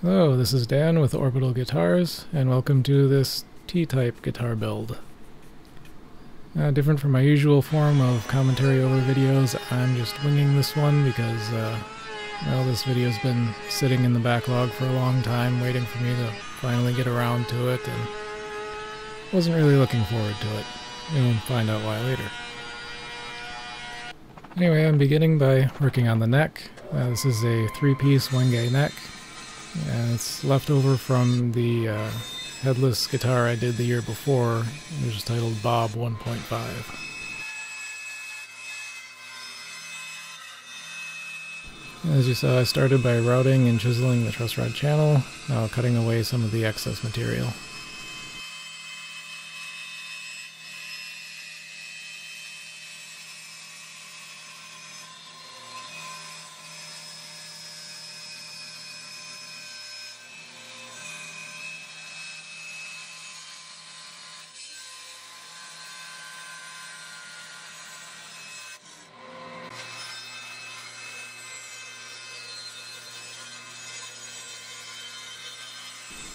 Hello, this is Dan with Orbital Guitars, and welcome to this T-type guitar build. Uh, different from my usual form of commentary over videos, I'm just winging this one because, uh, well, this video's been sitting in the backlog for a long time, waiting for me to finally get around to it, and wasn't really looking forward to it. You'll find out why later. Anyway, I'm beginning by working on the neck. Uh, this is a three-piece Wenge neck. It's left over from the uh, headless guitar I did the year before, which is titled Bob 1.5. As you saw, I started by routing and chiseling the truss rod channel, now cutting away some of the excess material.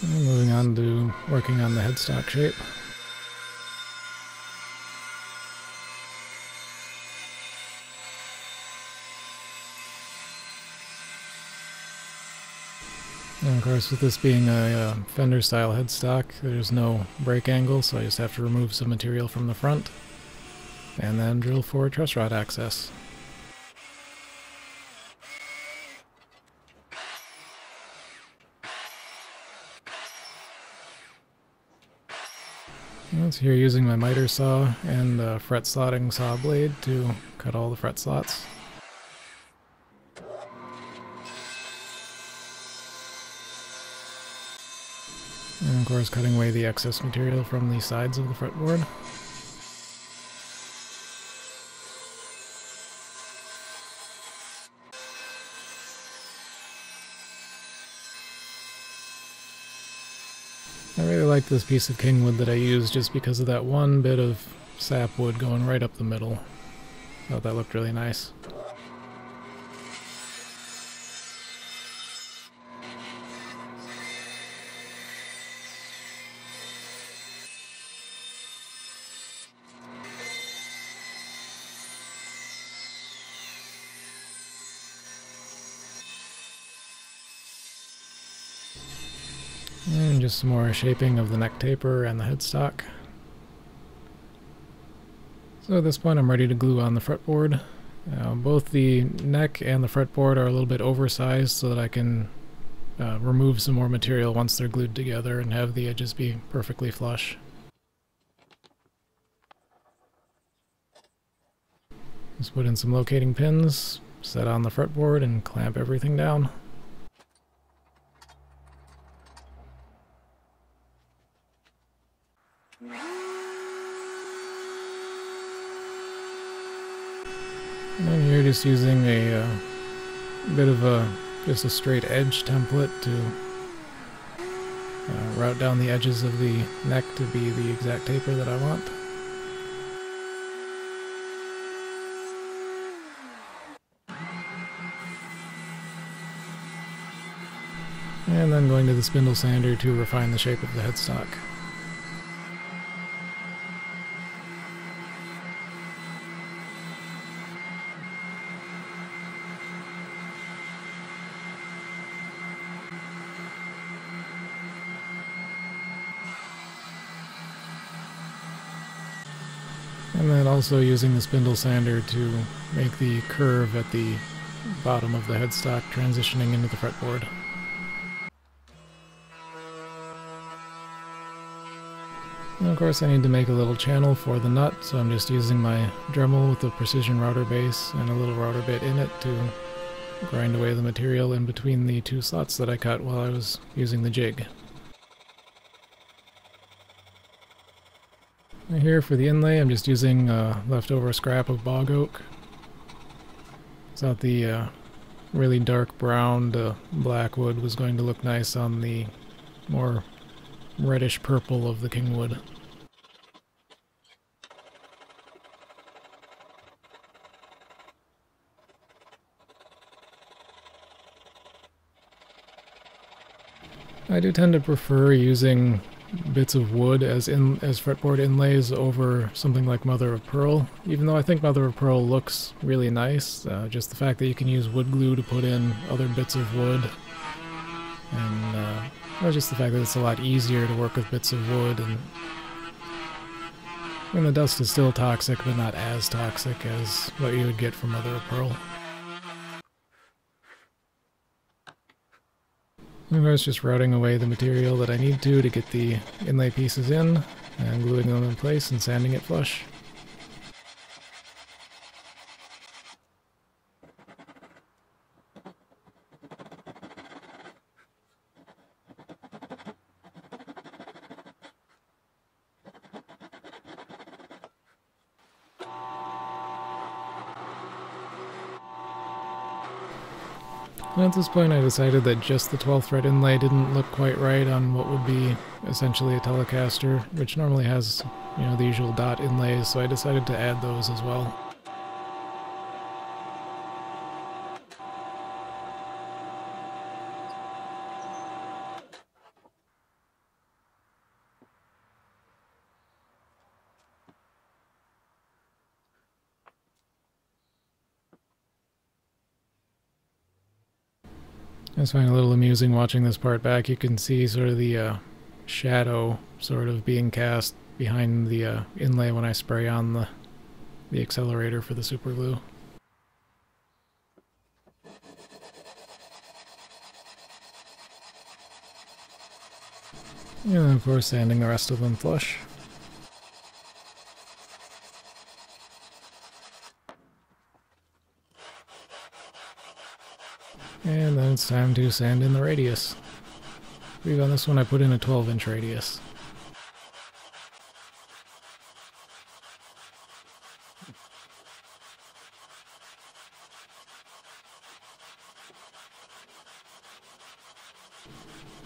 Moving on to working on the headstock shape. And of course, with this being a uh, Fender style headstock, there's no break angle, so I just have to remove some material from the front and then drill for truss rod access. So here using my miter saw and the fret slotting saw blade to cut all the fret slots. And of course cutting away the excess material from the sides of the fretboard. I really like this piece of kingwood that I used just because of that one bit of sapwood going right up the middle. Thought that looked really nice. Some more shaping of the neck taper and the headstock. So at this point I'm ready to glue on the fretboard. Uh, both the neck and the fretboard are a little bit oversized so that I can uh, remove some more material once they're glued together and have the edges be perfectly flush. Just put in some locating pins, set on the fretboard, and clamp everything down. And here just using a uh, bit of a just a straight edge template to uh, route down the edges of the neck to be the exact taper that I want. And then going to the spindle sander to refine the shape of the headstock. And then also using the spindle sander to make the curve at the bottom of the headstock transitioning into the fretboard. And of course I need to make a little channel for the nut, so I'm just using my Dremel with a precision router base and a little router bit in it to grind away the material in between the two slots that I cut while I was using the jig. Here for the inlay, I'm just using uh, leftover scrap of bog oak. Thought the uh, really dark brown uh, black wood was going to look nice on the more reddish purple of the kingwood. I do tend to prefer using bits of wood as in as fretboard inlays over something like Mother of Pearl, even though I think Mother of Pearl looks really nice. Uh, just the fact that you can use wood glue to put in other bits of wood, and uh, just the fact that it's a lot easier to work with bits of wood, and, and the dust is still toxic, but not as toxic as what you would get from Mother of Pearl. I was just routing away the material that I need to to get the inlay pieces in, and gluing them in place and sanding it flush. At this point I decided that just the 12 thread inlay didn't look quite right on what would be essentially a Telecaster, which normally has, you know, the usual dot inlays, so I decided to add those as well. Just find a little amusing watching this part back. You can see sort of the uh, shadow sort of being cast behind the uh, inlay when I spray on the, the accelerator for the super glue. And of course sanding the rest of them flush. And then it's time to sand in the radius. I believe on this one I put in a 12 inch radius.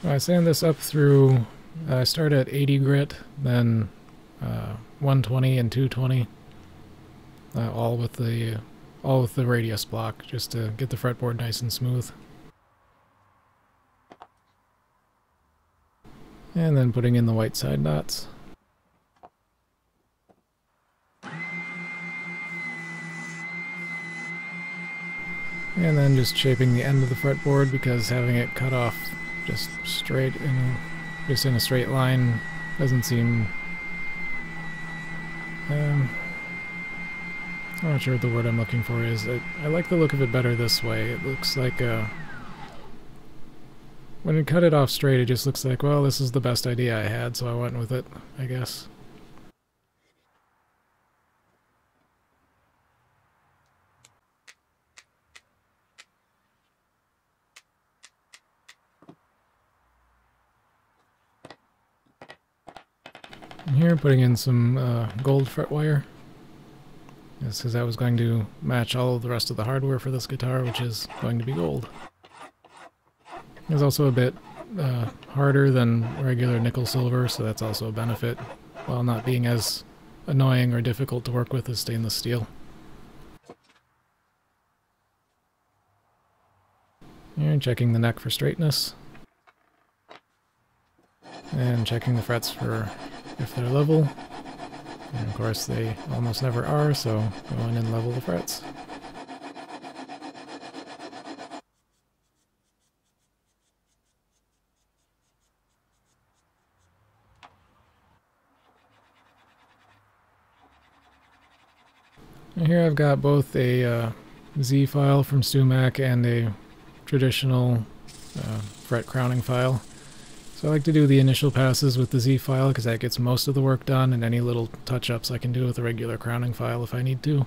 I sand this up through, I start at 80 grit, then uh, 120 and 220, uh, all with the all with the radius block, just to get the fretboard nice and smooth. And then putting in the white side dots. And then just shaping the end of the fretboard because having it cut off just straight in just in a straight line doesn't seem um, I'm not sure what the word I'm looking for is. I, I like the look of it better this way. It looks like a... Uh, when you cut it off straight, it just looks like, well, this is the best idea I had, so I went with it, I guess. And here, putting in some uh, gold fret wire. Because I was going to match all of the rest of the hardware for this guitar, which is going to be gold. It's also a bit uh, harder than regular nickel silver, so that's also a benefit, while not being as annoying or difficult to work with as stainless steel. And checking the neck for straightness. And checking the frets for if they're level. And of course they almost never are, so go in and level the frets. Here I've got both a uh, Z file from StewMac and a traditional uh, fret crowning file. So I like to do the initial passes with the Z file because that gets most of the work done and any little touch-ups I can do with a regular crowning file if I need to.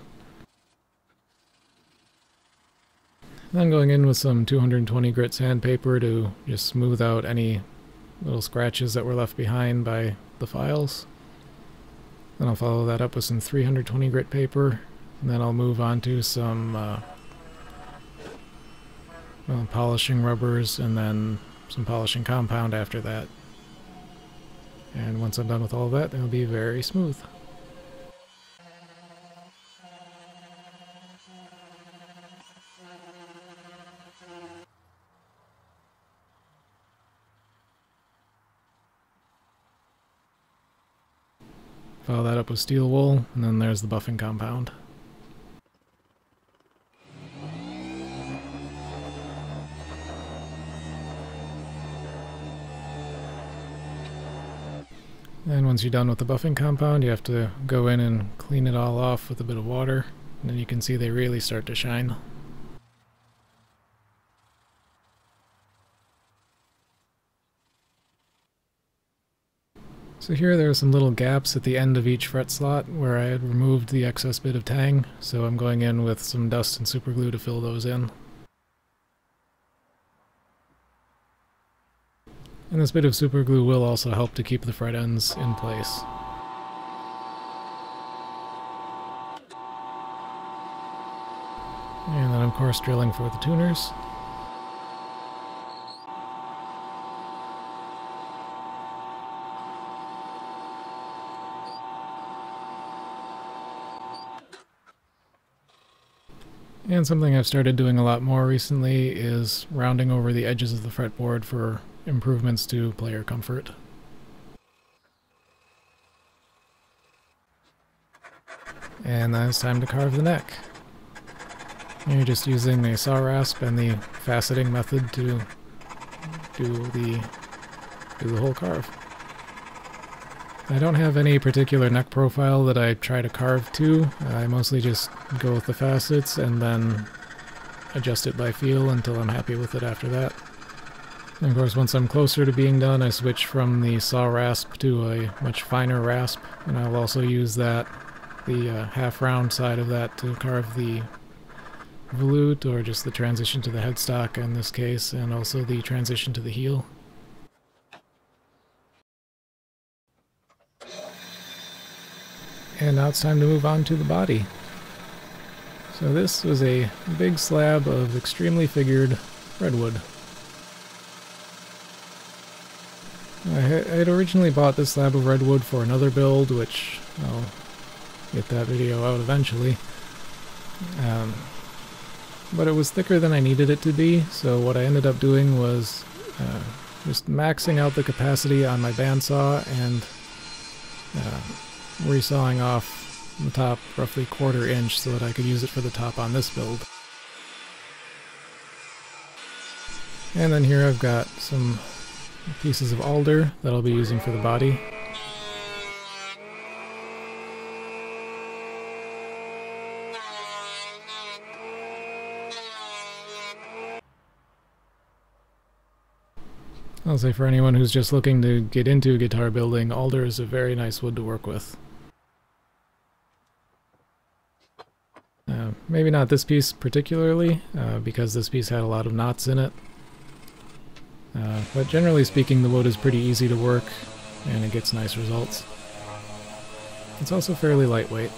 Then going in with some 220 grit sandpaper to just smooth out any little scratches that were left behind by the files. Then I'll follow that up with some 320 grit paper, and then I'll move on to some uh, polishing rubbers, and then some polishing compound after that. And once I'm done with all that, it'll be very smooth. Follow that up with steel wool, and then there's the buffing compound. Once you're done with the buffing compound, you have to go in and clean it all off with a bit of water. And then you can see they really start to shine. So here there are some little gaps at the end of each fret slot where I had removed the excess bit of tang, so I'm going in with some dust and super glue to fill those in. And this bit of super glue will also help to keep the fret ends in place. And then of course drilling for the tuners. And something I've started doing a lot more recently is rounding over the edges of the fretboard for improvements to player comfort. And now it's time to carve the neck. You're just using the saw rasp and the faceting method to do the do the whole carve. I don't have any particular neck profile that I try to carve to. I mostly just go with the facets and then adjust it by feel until I'm happy with it after that. And of course, once I'm closer to being done, I switch from the saw rasp to a much finer rasp, and I'll also use that, the uh, half-round side of that, to carve the volute, or just the transition to the headstock in this case, and also the transition to the heel. And now it's time to move on to the body. So this was a big slab of extremely figured redwood. I had originally bought this slab of redwood for another build, which I'll get that video out eventually. Um, but it was thicker than I needed it to be, so what I ended up doing was uh, just maxing out the capacity on my bandsaw and uh, resawing off the top roughly quarter inch so that I could use it for the top on this build. And then here I've got some pieces of alder that I'll be using for the body. I'll say for anyone who's just looking to get into guitar building, alder is a very nice wood to work with. Uh, maybe not this piece particularly, uh, because this piece had a lot of knots in it, uh, but generally speaking, the wood is pretty easy to work, and it gets nice results. It's also fairly lightweight.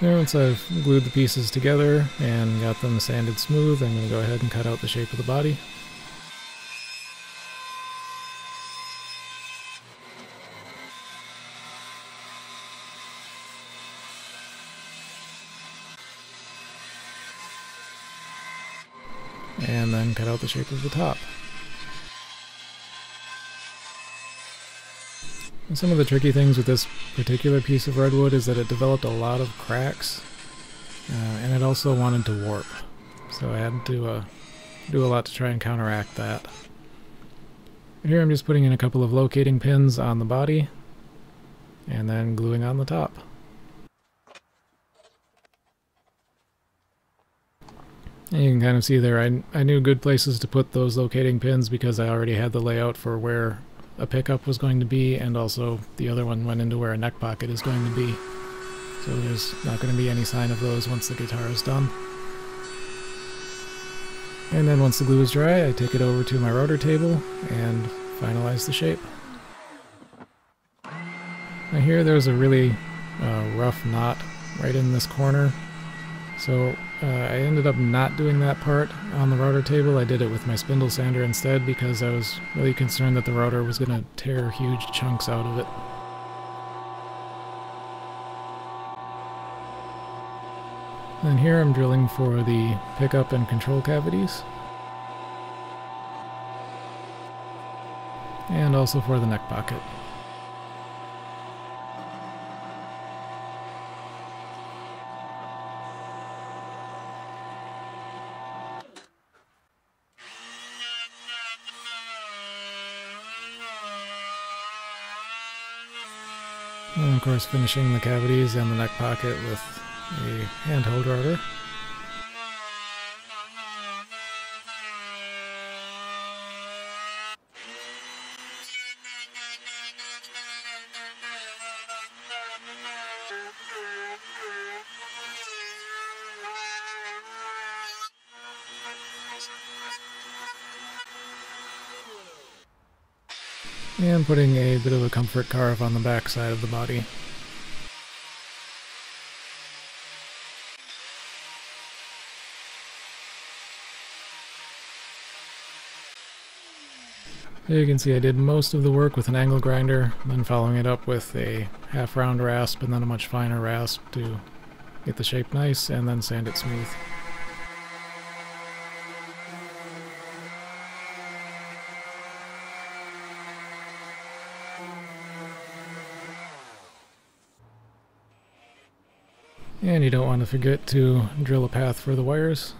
Now once I've glued the pieces together and got them sanded smooth, I'm going to go ahead and cut out the shape of the body. And then cut out the shape of the top. And some of the tricky things with this particular piece of redwood is that it developed a lot of cracks, uh, and it also wanted to warp. So I had to uh, do a lot to try and counteract that. here I'm just putting in a couple of locating pins on the body, and then gluing on the top. And you can kind of see there, I, I knew good places to put those locating pins because I already had the layout for where a pickup was going to be, and also the other one went into where a neck pocket is going to be. So there's not going to be any sign of those once the guitar is done. And then once the glue is dry, I take it over to my router table and finalize the shape. Now here there's a really uh, rough knot right in this corner so uh, I ended up not doing that part on the router table. I did it with my spindle sander instead because I was really concerned that the router was going to tear huge chunks out of it. And here I'm drilling for the pickup and control cavities. and also for the neck pocket. Course finishing the cavities and the neck pocket with a handheld router. Putting a bit of a comfort carve on the back side of the body. you can see I did most of the work with an angle grinder, then following it up with a half round rasp and then a much finer rasp to get the shape nice and then sand it smooth. And you don't want to forget to drill a path for the wires.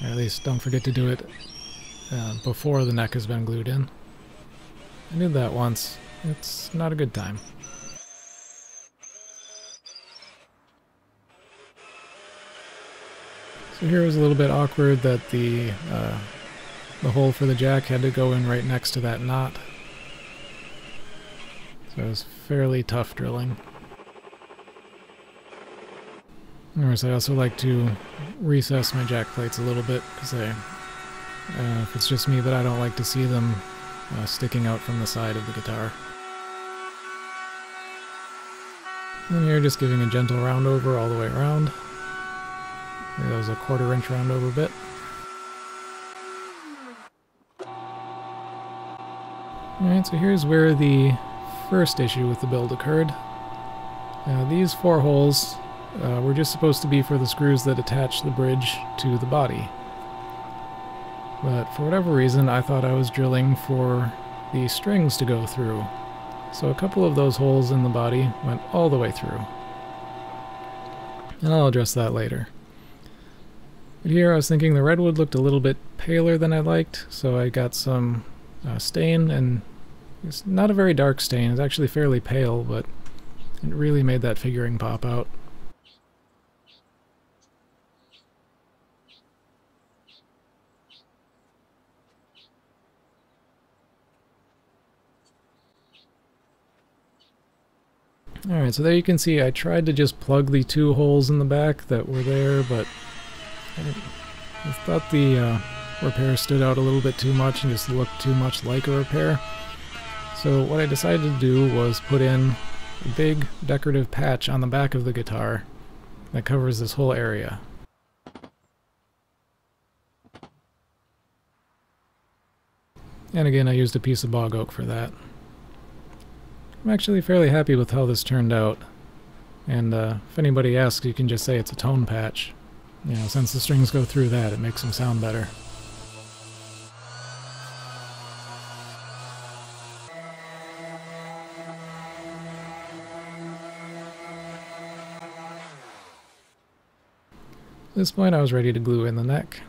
Or at least don't forget to do it uh, before the neck has been glued in. I did that once. It's not a good time. So here was a little bit awkward that the uh, the hole for the jack had to go in right next to that knot. So it was fairly tough drilling. Of course, I also like to recess my jack plates a little bit because I, uh, if it's just me, but I don't like to see them uh, sticking out from the side of the guitar. And here, just giving a gentle round over all the way around. That was a quarter inch round over bit. Alright, so here's where the first issue with the build occurred. Uh, these four holes uh, were just supposed to be for the screws that attach the bridge to the body. But for whatever reason, I thought I was drilling for the strings to go through. So a couple of those holes in the body went all the way through. And I'll address that later. But here I was thinking the redwood looked a little bit paler than I liked, so I got some uh, stain, and it's not a very dark stain, it's actually fairly pale, but it really made that figuring pop out. So there you can see I tried to just plug the two holes in the back that were there, but I, I thought the uh, repair stood out a little bit too much and just looked too much like a repair. So what I decided to do was put in a big decorative patch on the back of the guitar that covers this whole area. And again, I used a piece of bog oak for that. I'm actually fairly happy with how this turned out. And uh, if anybody asks, you can just say it's a tone patch. You know, since the strings go through that, it makes them sound better. At this point I was ready to glue in the neck.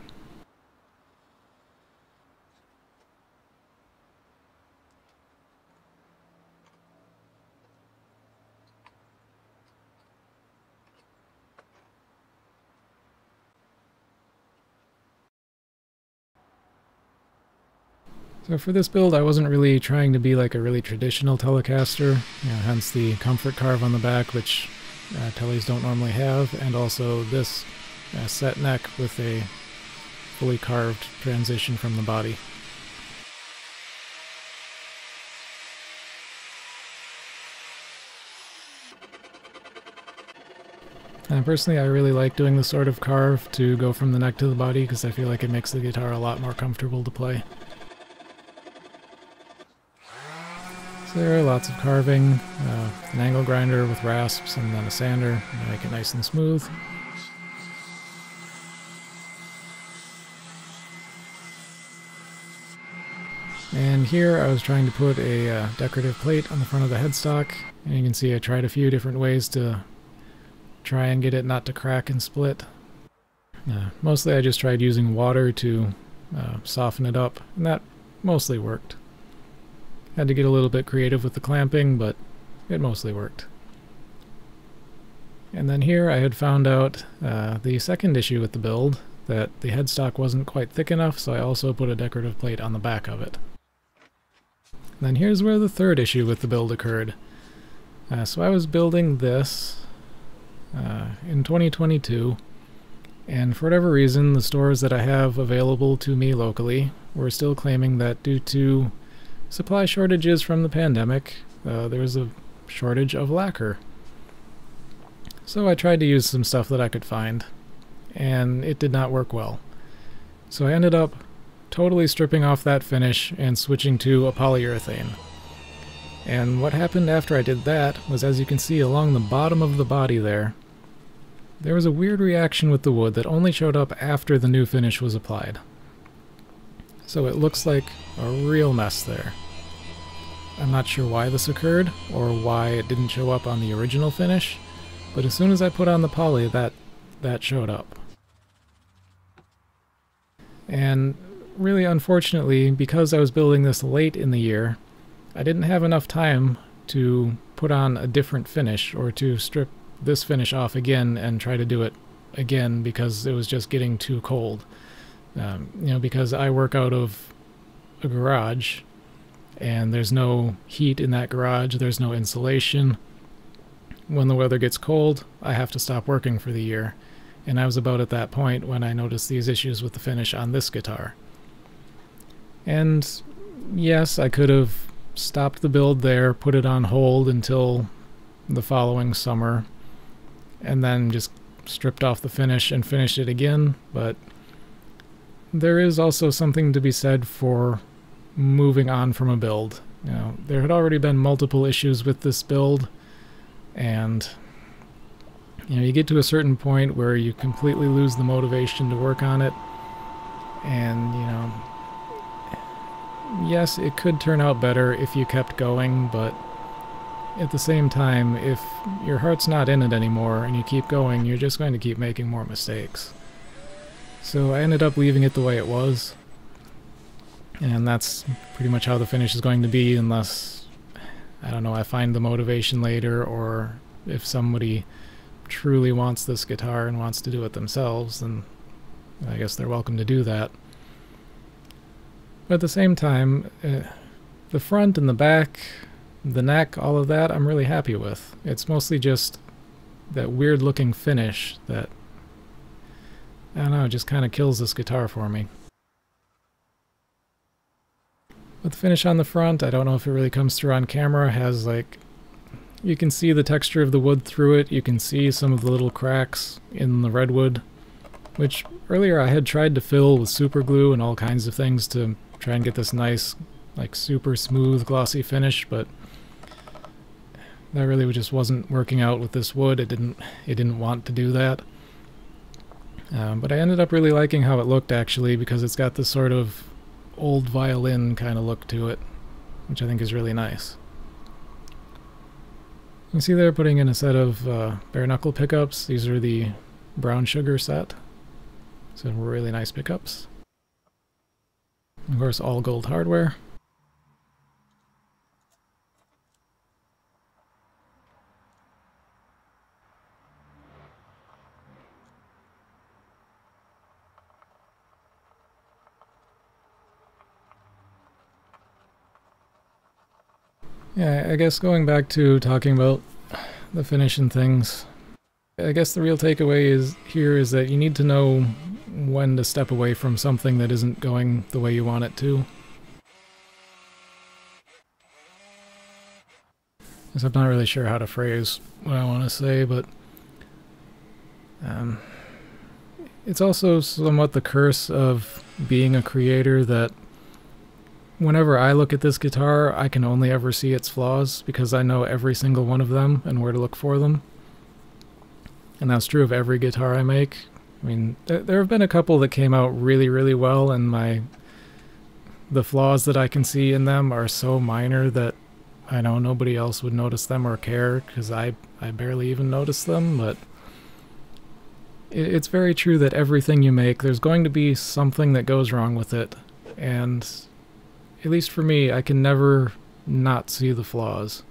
So for this build, I wasn't really trying to be like a really traditional Telecaster, you know, hence the comfort carve on the back, which uh, don't normally have, and also this uh, set neck with a fully carved transition from the body. And personally, I really like doing this sort of carve to go from the neck to the body because I feel like it makes the guitar a lot more comfortable to play. So there are lots of carving, uh, an angle grinder with rasps, and then a sander to make it nice and smooth. And here I was trying to put a uh, decorative plate on the front of the headstock, and you can see I tried a few different ways to try and get it not to crack and split. Uh, mostly I just tried using water to uh, soften it up, and that mostly worked. Had to get a little bit creative with the clamping, but it mostly worked. And then here I had found out uh, the second issue with the build, that the headstock wasn't quite thick enough, so I also put a decorative plate on the back of it. And then here's where the third issue with the build occurred. Uh, so I was building this uh, in 2022, and for whatever reason, the stores that I have available to me locally were still claiming that due to supply shortages from the pandemic, uh, there was a shortage of lacquer. So I tried to use some stuff that I could find, and it did not work well. So I ended up totally stripping off that finish and switching to a polyurethane. And what happened after I did that was as you can see along the bottom of the body there, there was a weird reaction with the wood that only showed up after the new finish was applied. So it looks like a real mess there. I'm not sure why this occurred, or why it didn't show up on the original finish, but as soon as I put on the poly, that, that showed up. And really unfortunately, because I was building this late in the year, I didn't have enough time to put on a different finish or to strip this finish off again and try to do it again because it was just getting too cold. Um, you know, because I work out of a garage and there's no heat in that garage, there's no insulation. When the weather gets cold, I have to stop working for the year and I was about at that point when I noticed these issues with the finish on this guitar. And yes, I could have stopped the build there, put it on hold until the following summer, and then just stripped off the finish and finished it again, but there is also something to be said for moving on from a build. You know, there had already been multiple issues with this build, and you know, you get to a certain point where you completely lose the motivation to work on it. And, you know, yes, it could turn out better if you kept going, but at the same time, if your heart's not in it anymore and you keep going, you're just going to keep making more mistakes. So I ended up leaving it the way it was. And that's pretty much how the finish is going to be unless, I don't know, I find the motivation later or if somebody truly wants this guitar and wants to do it themselves, then I guess they're welcome to do that. But at the same time, uh, the front and the back, the neck, all of that, I'm really happy with. It's mostly just that weird looking finish that, I don't know, just kind of kills this guitar for me. With the finish on the front, I don't know if it really comes through on camera, has like you can see the texture of the wood through it. You can see some of the little cracks in the redwood, which earlier I had tried to fill with super glue and all kinds of things to try and get this nice, like super smooth, glossy finish, but that really just wasn't working out with this wood. It didn't, it didn't want to do that. Um, but I ended up really liking how it looked actually because it's got this sort of old violin kind of look to it, which I think is really nice. You can see they're putting in a set of uh, bare knuckle pickups. These are the brown sugar set. Some really nice pickups. Of course, all gold hardware. Yeah, I guess going back to talking about the finish and things, I guess the real takeaway is here is that you need to know when to step away from something that isn't going the way you want it to. Because I'm not really sure how to phrase what I want to say, but um, it's also somewhat the curse of being a creator that whenever I look at this guitar, I can only ever see its flaws because I know every single one of them and where to look for them. And that's true of every guitar I make. I mean, th there have been a couple that came out really, really well, and my the flaws that I can see in them are so minor that I know nobody else would notice them or care because I, I barely even notice them, but it's very true that everything you make, there's going to be something that goes wrong with it. And at least for me, I can never not see the flaws.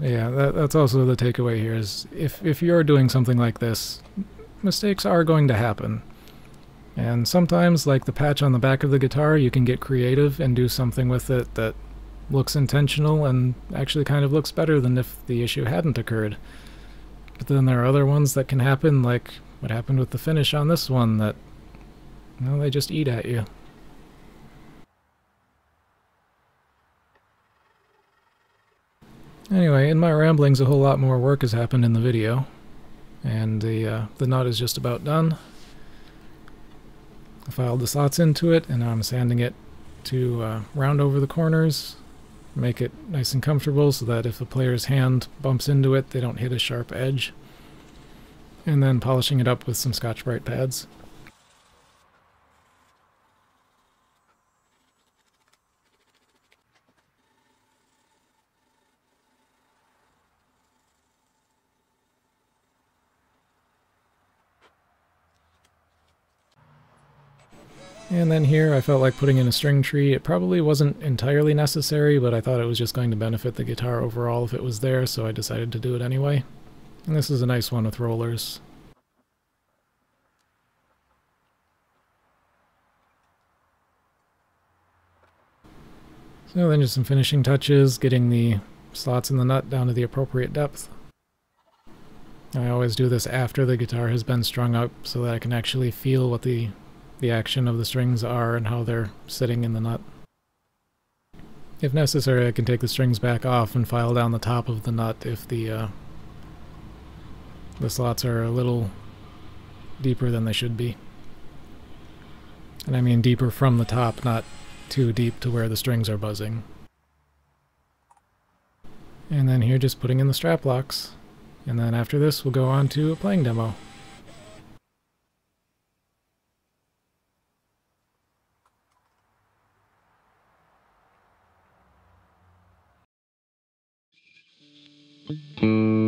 Yeah, that, that's also the takeaway here is if, if you're doing something like this, mistakes are going to happen. And sometimes, like the patch on the back of the guitar, you can get creative and do something with it that looks intentional and actually kind of looks better than if the issue hadn't occurred. But then there are other ones that can happen, like what happened with the finish on this one, that, well, they just eat at you. Anyway, in my ramblings, a whole lot more work has happened in the video, and the, uh, the nut is just about done. I filed the slots into it, and now I'm sanding it to uh, round over the corners, make it nice and comfortable so that if a player's hand bumps into it, they don't hit a sharp edge. And then polishing it up with some Scotch-Brite pads. And then here I felt like putting in a string tree. It probably wasn't entirely necessary, but I thought it was just going to benefit the guitar overall if it was there, so I decided to do it anyway. And this is a nice one with rollers. So then just some finishing touches, getting the slots in the nut down to the appropriate depth. I always do this after the guitar has been strung up so that I can actually feel what the the action of the strings are and how they're sitting in the nut. If necessary, I can take the strings back off and file down the top of the nut if the uh, the slots are a little deeper than they should be. And I mean deeper from the top, not too deep to where the strings are buzzing. And then here just putting in the strap locks. And then after this we'll go on to a playing demo. Mm-hmm.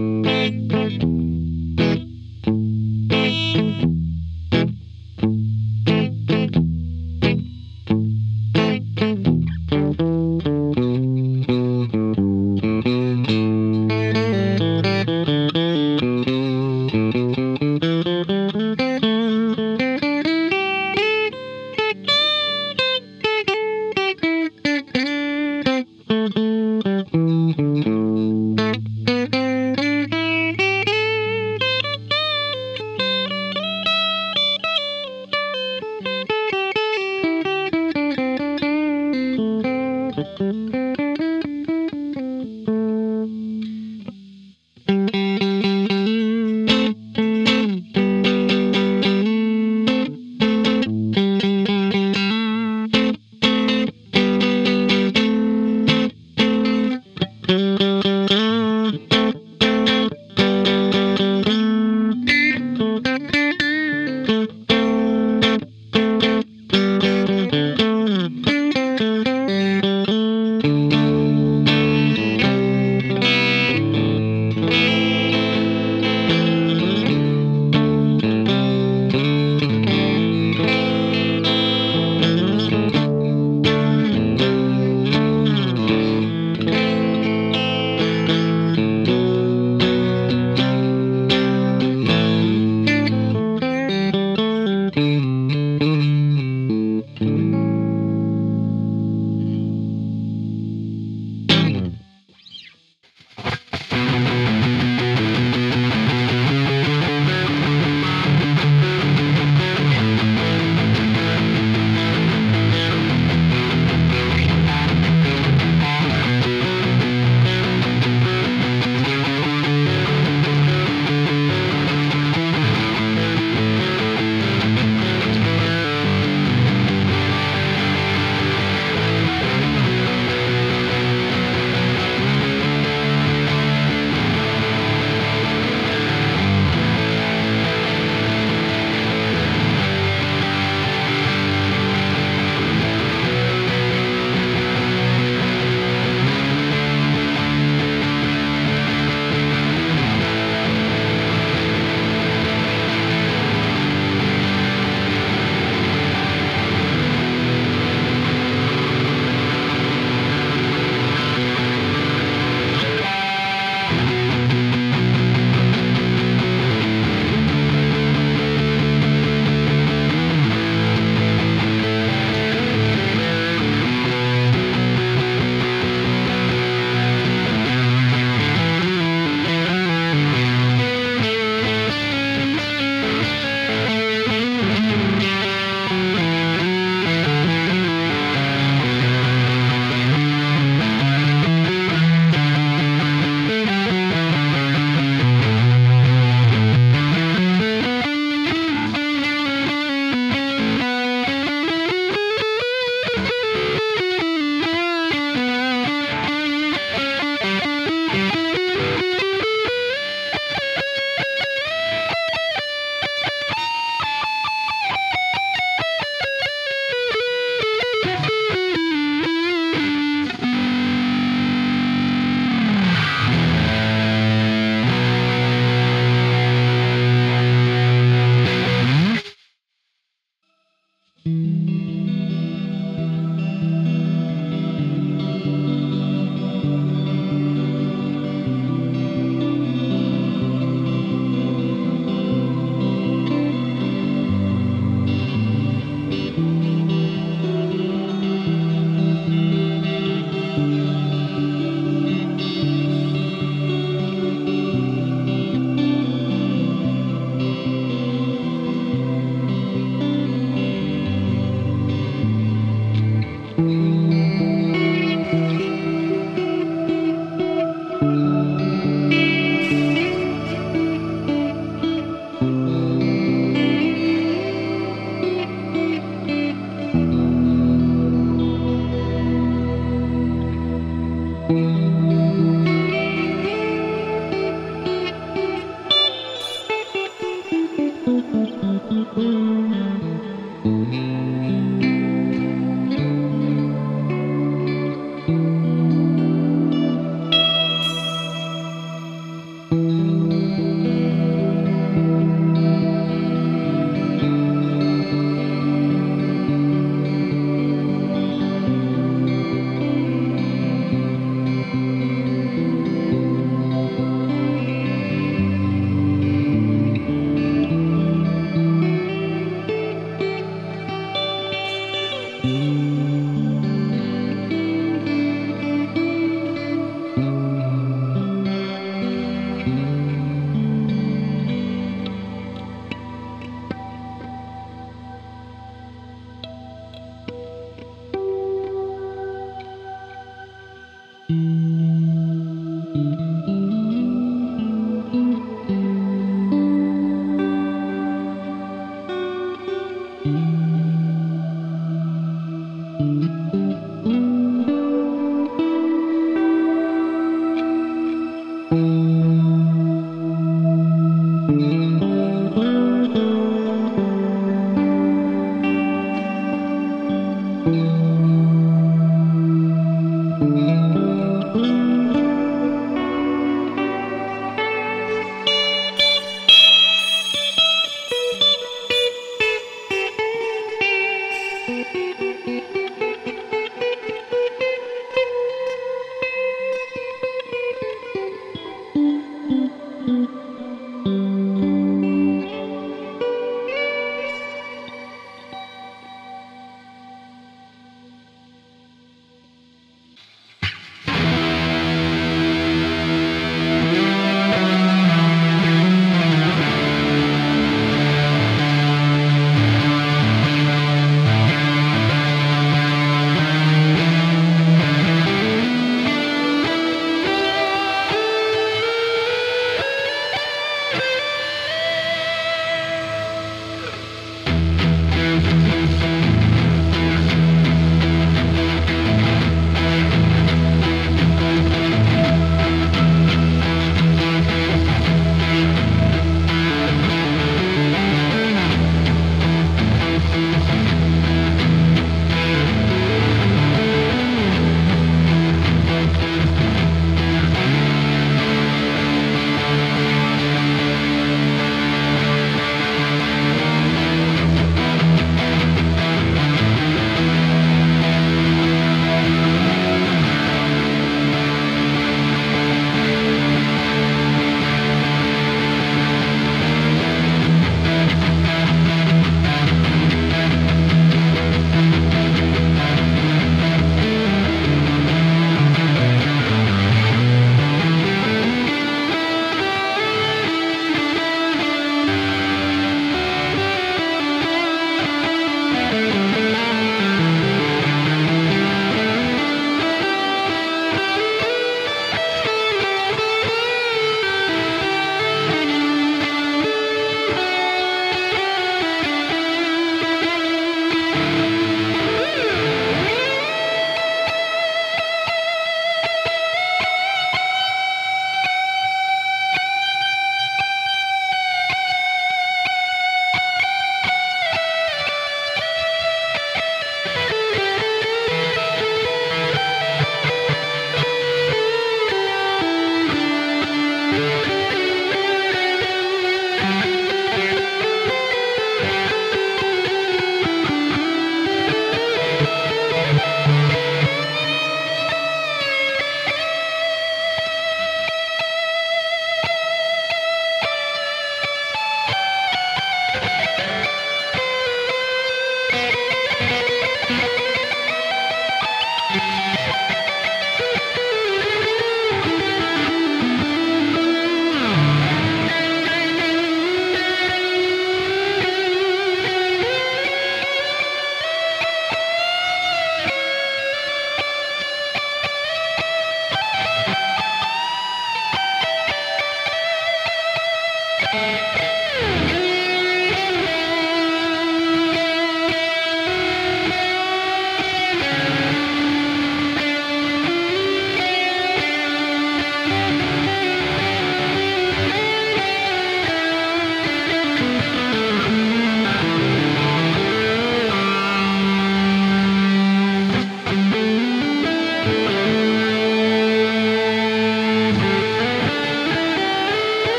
Mm-hmm.